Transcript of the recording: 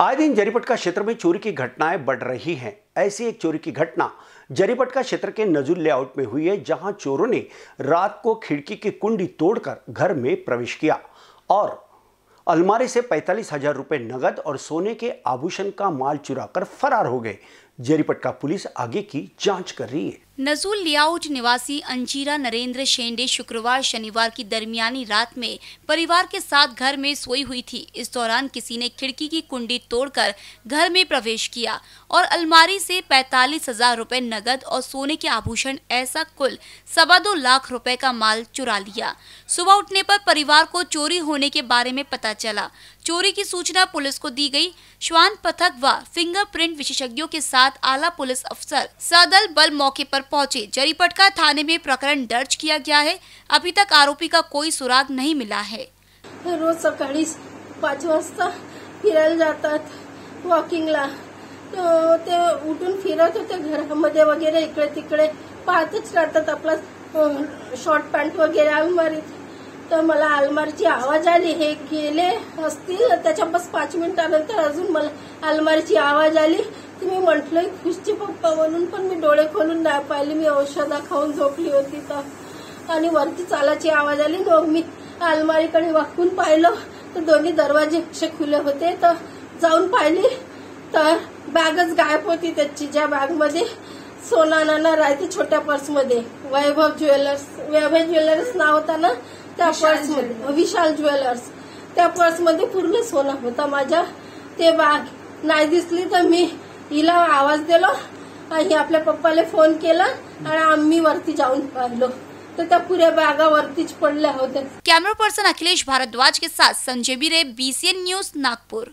आए दिन जरीपटका क्षेत्र में चोरी की घटनाएँ बढ़ रही हैं। ऐसी एक चोरी की घटना जरीपटका क्षेत्र के नजुल लेआउट में हुई है, जहाँ चोरों ने रात को खिड़की की कुंडी तोड़कर घर में प्रवेश किया और अलमारी से पैंतालीस हज़ार रुपए नगद और सोने के आभूषण का माल चुराकर फरार हो गए। जरीपटका पुलिस आगे की जाँच कर रही है। नजूल लियाउट निवासी अंजीरा नरेंद्र शेंडे शुक्रवार शनिवार की दरमियानी रात में परिवार के साथ घर में सोई हुई थी। इस दौरान किसी ने खिड़की की कुंडी तोड़कर घर में प्रवेश किया और अलमारी से पैतालीस हज़ार रूपए नगद और सोने के आभूषण ऐसा कुल सवा दो लाख रुपए का माल चुरा लिया। सुबह उठने पर परिवार को चोरी होने के बारे में पता चला। चोरी की सूचना पुलिस को दी गई। श्वान पथक व फिंगरप्रिंट विशेषज्ञों के साथ आला पुलिस अफसर सदल बल मौके पर पहुँचे। जरीपटका थाने में प्रकरण दर्ज किया गया है। अभी तक आरोपी का कोई सुराग नहीं मिला है। रोज सकाळी पाच वाजता फिरायला जातात वॉकिंगला तर ते उठून फिरत होते, घरामध्ये वगैरे इकडे तिकडे पाहतच राहतात आपला शॉर्ट पॅन्ट वगैरे अलमारीत तर मला अलमारीची आवाज आली. हे गेले असतील त्याच्या बस पाच मिनिटानंतर अजून मला अलमारीची आवाज आली. तुम्ही म्हटलं खुशचे पप्पा म्हणून पण मी डोळे खोलून नाही पाहिले. मी औषधा खाऊन झोपली होती तर. आणि वरती चालाची आवाज आली. मग मी अलमारीकडे वाकून पाहिलं. तर दोन्ही दरवाजे खुले होते. तर जाऊन पाहिली. तर बॅगच गायब होती त्याची ज्या बॅगमध्ये. सोना नाना राहते छोट्या पर्समध्ये. वैभव ज्वेलर्स वैभव ज्वेलर्स नाव होता ना? त्या पर्समध्ये विशाल ज्वेलर्स. त्या पर्समध्ये पूर्ण सोना होता माझ्या. ते बॅग नाही दिसली तर मी हिला आवाज दिलो आणि आपल्या पप्पाला फोन केला आणि आम्ही वरती जाऊन पाहिलो. तर त्या पुऱ्या बॅगा वरतीच पडल्या होत्या. कैमरा पर्सन अखिलेश भारद्वाज के साथ संजय बिरे बीसीएन न्यूज नागपुर.